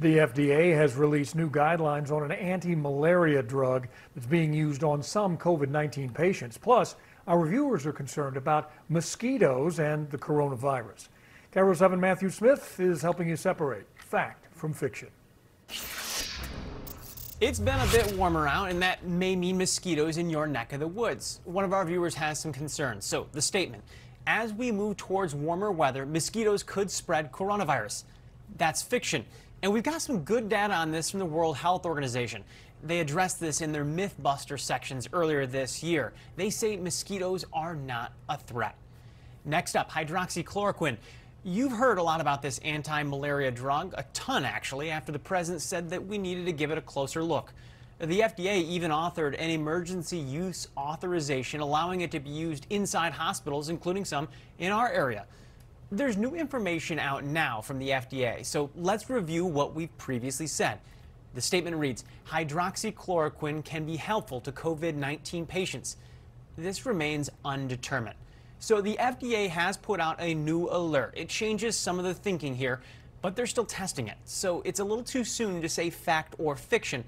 The FDA has released new guidelines on an anti-malaria drug that's being used on some COVID-19 patients. Plus, our viewers are concerned about mosquitoes and the coronavirus. KIRO 7 Matthew Smith is helping you separate fact from fiction. It's been a bit warmer out, and that may mean mosquitoes in your neck of the woods. One of our viewers has some concerns. So, the statement as we move towards warmer weather, mosquitoes could spread coronavirus. That's fiction. And we've got some good data on this from the World Health Organization. They addressed this in their Mythbuster sections earlier this year. They say mosquitoes are not a threat. Next up, hydroxychloroquine. You've heard a lot about this anti-malaria drug, a ton actually, after the president said that we needed to give it a closer look. The FDA even authored an emergency use authorization allowing it to be used inside hospitals, including some in our area. There's new information out now from the FDA, so let's review what we've previously said. The statement reads hydroxychloroquine can be helpful to COVID 19 patients. This remains undetermined. So the FDA has put out a new alert. It changes some of the thinking here, but they're still testing it. So it's a little too soon to say fact or fiction.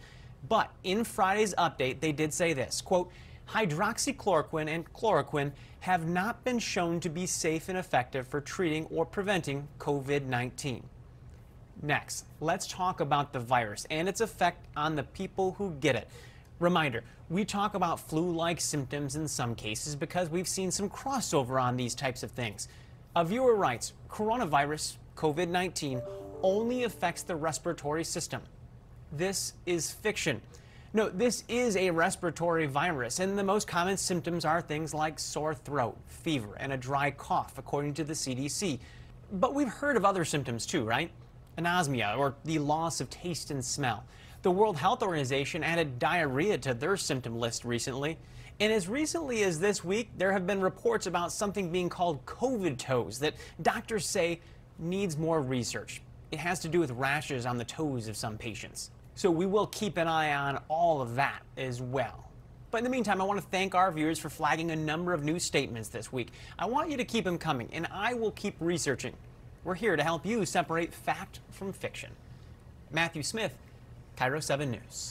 But in Friday's update, they did say this quote, hydroxychloroquine and chloroquine have not been shown to be safe and effective for treating or preventing COVID 19. Next, let's talk about the virus and its effect on the people who get it. Reminder, we talk about flu-like symptoms in some cases because we've seen some crossover on these types of things. A viewer writes, coronavirus, COVID-19, only affects the respiratory system. This is fiction. No, this is a respiratory virus, and the most common symptoms are things like sore throat, fever, and a dry cough, according to the CDC. But we've heard of other symptoms too, right? Anosmia, or the loss of taste and smell. The World Health Organization added diarrhea to their symptom list recently. And as recently as this week, there have been reports about something being called COVID toes that doctors say needs more research. It has to do with rashes on the toes of some patients. So we will keep an eye on all of that as well. But in the meantime, I want to thank our viewers for flagging a number of new statements this week. I want you to keep them coming, and I will keep researching. We're here to help you separate fact from fiction. Matthew Smith, KIRO 7 News.